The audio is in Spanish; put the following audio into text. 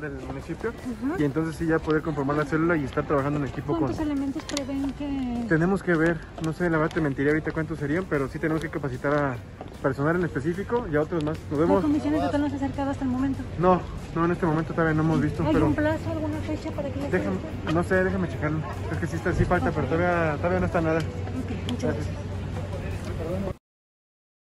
del municipio y entonces sí ya poder conformar la célula y estar trabajando en equipo con... ¿Cuántos elementos prevén que...? Tenemos que ver, no sé, la verdad te mentiría ahorita cuántos serían, pero sí tenemos que capacitar a personal en específico y a otros más. Nos vemos. comisión estatal no se acercado hasta el momento? No, no, en este momento todavía no hemos visto, ¿Hay pero un plazo, alguna fecha para que ya déjame, no sé, déjame checarlo. Es que sí está, sí falta, pero todavía, todavía no está nada. Ok, muchas gracias. Gracias.